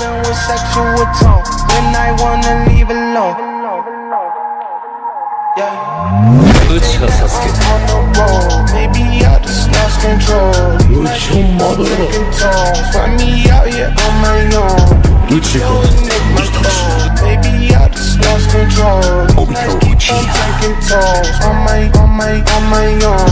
Open with sexual tone when I wanna leave alone. Yeah. うちはサスケ on the road. Maybe I just lost control. うちほんまだろ Taking tones. Find me out here on my own. うちが Nick my phone. Maybe I just lost control. Nights keep on taking tones. On my, on my, on my own.